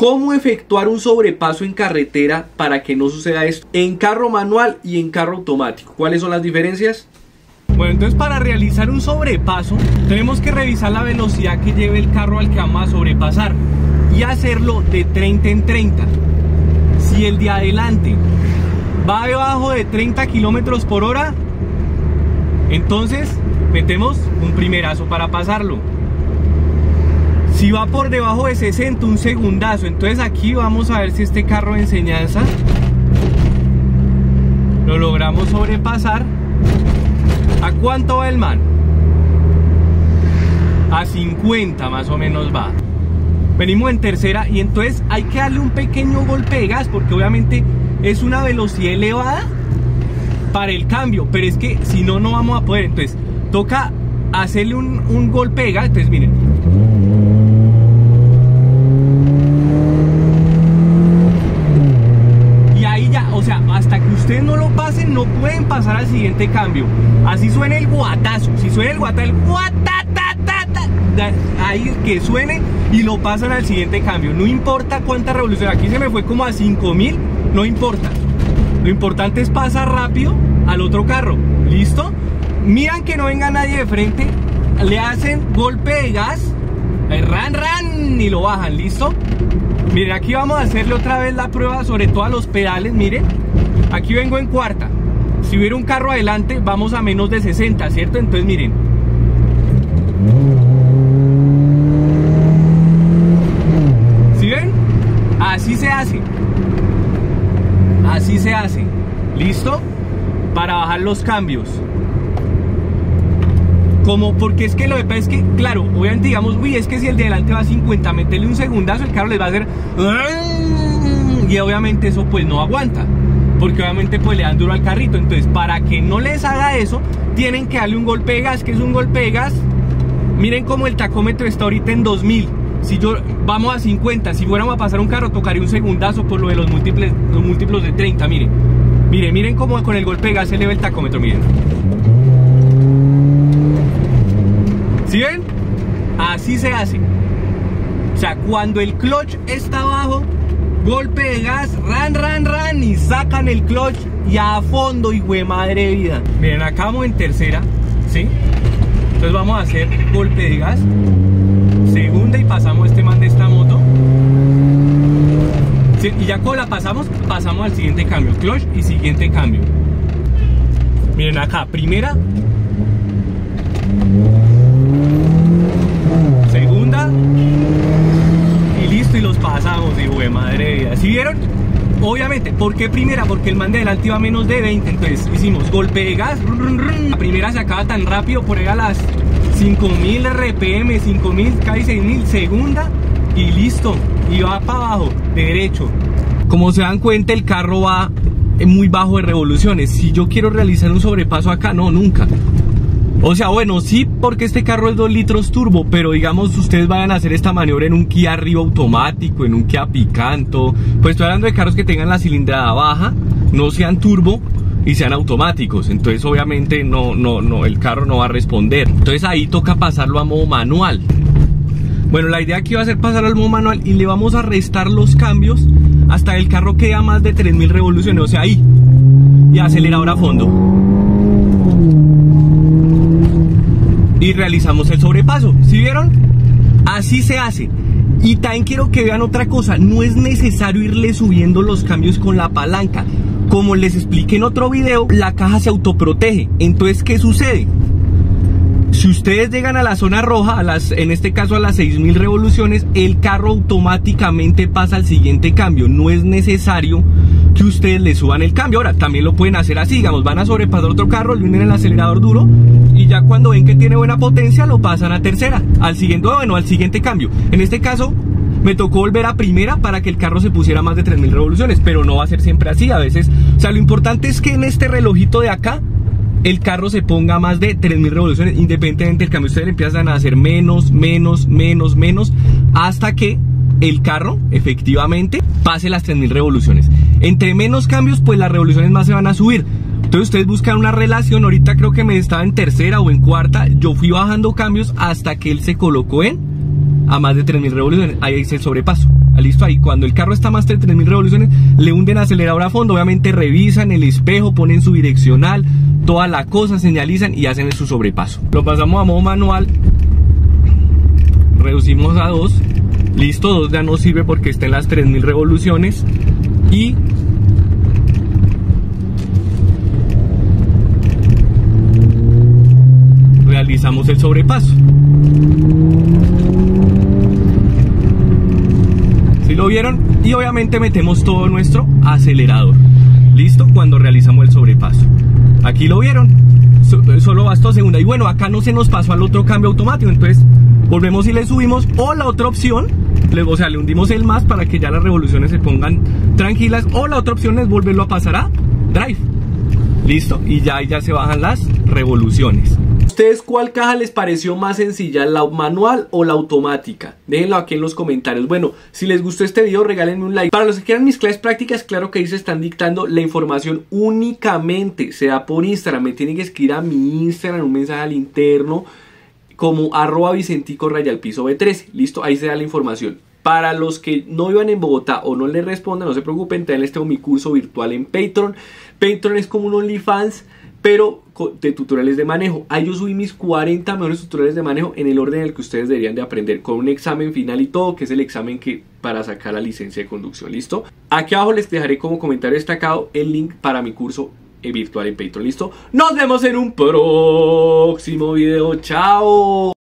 ¿Cómo efectuar un sobrepaso en carretera para que no suceda esto? En carro manual y en carro automático. ¿Cuáles son las diferencias? Bueno, entonces para realizar un sobrepaso tenemos que revisar la velocidad que lleve el carro al que vamos a sobrepasar y hacerlo de 30 en 30. Si el de adelante va debajo de 30 kilómetros por hora, entonces metemos un primerazo para pasarlo. Si va por debajo de 60, un segundazo. Entonces aquí vamos a ver si este carro de enseñanza lo logramos sobrepasar. ¿A cuánto va el man? A 50 más o menos va. Venimos en tercera y entonces hay que darle un pequeño golpe de gas porque obviamente es una velocidad elevada para el cambio. Pero es que si no, no vamos a poder. Entonces toca hacerle un, un golpe de gas. Entonces miren. o sea, hasta que ustedes no lo pasen, no pueden pasar al siguiente cambio. Así suena el guatazo. Si suena el guatazo, el guatatatata, ahí que suene y lo pasan al siguiente cambio. No importa cuánta revolución. Aquí se me fue como a 5000, no importa. Lo importante es pasar rápido al otro carro. ¿Listo? Miran que no venga nadie de frente. Le hacen golpe de gas. Ran, ran. Y lo bajan. ¿Listo? Miren, aquí vamos a hacerle otra vez la prueba, sobre todo a los pedales, miren. Aquí vengo en cuarta. Si hubiera un carro adelante, vamos a menos de 60, ¿cierto? Entonces, miren. ¿Sí ven? Así se hace. Así se hace. ¿Listo? Para bajar los cambios como porque es que lo que pasa es que, claro, obviamente digamos, uy, es que si el de adelante va a 50, meterle un segundazo, el carro les va a hacer y obviamente eso pues no aguanta, porque obviamente pues le dan duro al carrito, entonces para que no les haga eso, tienen que darle un golpe de gas, que es un golpe de gas, miren cómo el tacómetro está ahorita en 2000, si yo vamos a 50, si fuéramos a pasar un carro tocaría un segundazo por lo de los múltiples, los múltiplos de 30, miren, miren, miren cómo con el golpe de gas se eleva el tacómetro, miren. ¿Sí ven? Así se hace. O sea, cuando el clutch está abajo, golpe de gas, ran, ran, ran, y sacan el clutch y a fondo, y de madre vida. Miren, acá vamos en tercera, ¿sí? Entonces vamos a hacer golpe de gas, segunda y pasamos este man de esta moto. Y ya cuando la pasamos, pasamos al siguiente cambio, clutch y siguiente cambio. Miren acá, primera, pasamos, y de madre. ¿Sí vieron? Obviamente, ¿por qué primera? Porque el man de adelante iba a menos de 20, entonces hicimos golpe de gas, la primera se acaba tan rápido, por ahí a las 5000 RPM, 5000, casi 6000, segunda y listo, y va para abajo, derecho. Como se dan cuenta, el carro va muy bajo de revoluciones. Si yo quiero realizar un sobrepaso acá, no, nunca. O sea, bueno, sí, porque este carro es 2 litros turbo, pero digamos, ustedes vayan a hacer esta maniobra en un Kia Rio automático, en un Kia Picanto. Pues estoy hablando de carros que tengan la cilindrada baja, no sean turbo y sean automáticos. Entonces, obviamente, no, no, no, el carro no va a responder. Entonces, ahí toca pasarlo a modo manual. Bueno, la idea aquí va a ser pasarlo al modo manual y le vamos a restar los cambios hasta el carro quede a más de 3000 revoluciones, o sea, ahí. Y acelerador a fondo. Y realizamos el sobrepaso. ¿Sí vieron? Así se hace. Y también quiero que vean otra cosa, no es necesario irle subiendo los cambios con la palanca. Como les expliqué en otro video, la caja se autoprotege. Entonces, ¿qué sucede? Si ustedes llegan a la zona roja, a las, en este caso a las 6000 revoluciones, el carro automáticamente pasa al siguiente cambio. No es necesario que ustedes le suban el cambio. Ahora, también lo pueden hacer así, digamos, van a sobrepasar otro carro, le unen el acelerador duro ya cuando ven que tiene buena potencia lo pasan a tercera, al siguiente, bueno, al siguiente cambio. En este caso, me tocó volver a primera para que el carro se pusiera más de 3000 revoluciones, pero no va a ser siempre así, a veces, o sea, lo importante es que en este relojito de acá el carro se ponga más de 3000 revoluciones, independientemente del cambio, ustedes empiezan a hacer menos, menos, menos, menos, hasta que el carro efectivamente pase las 3000 revoluciones. Entre menos cambios, pues las revoluciones más se van a subir. Entonces ustedes buscan una relación, ahorita creo que me estaba en tercera o en cuarta, yo fui bajando cambios hasta que él se colocó en a más de 3000 revoluciones. Ahí es el sobrepaso. listo ahí. Cuando el carro está más de 3000 revoluciones, le hunden acelerador a fondo. Obviamente revisan el espejo, ponen su direccional, toda la cosa, señalizan y hacen su sobrepaso. Lo pasamos a modo manual. Reducimos a 2. Listo, 2 ya no sirve porque está en las 3000 revoluciones. Y realizamos el sobrepaso. Si lo vieron? Y obviamente metemos todo nuestro acelerador. ¿Listo? Cuando realizamos el sobrepaso. Aquí lo vieron. solo bastó segunda. Y bueno, acá no se nos pasó al otro cambio automático. Entonces, volvemos y le subimos. O la otra opción, o sea, le hundimos el más para que ya las revoluciones se pongan tranquilas. O la otra opción es volverlo a pasar a drive. Listo. Y ya, ya se bajan las revoluciones. ¿Ustedes cuál caja les pareció más sencilla, la manual o la automática? Déjenlo aquí en los comentarios. Bueno, si les gustó este video, regálenme un like. Para los que quieran mis clases prácticas, claro que ahí se están dictando la información únicamente. Se da por Instagram. Me tienen que escribir a mi Instagram un mensaje al interno como arroba vicentico rayal piso B13. Listo, ahí se da la información. Para los que no vivan en Bogotá o no les respondan, no se preocupen, también les tengo mi curso virtual en Patreon. Patreon es como un OnlyFans pero de tutoriales de manejo. Ahí yo subí mis 40 mejores tutoriales de manejo en el orden en el que ustedes deberían de aprender, con un examen final y todo, que es el examen que para sacar la licencia de conducción, ¿listo? Aquí abajo les dejaré como comentario destacado el link para mi curso virtual en Patreon, ¿listo? Nos vemos en un próximo video, chao.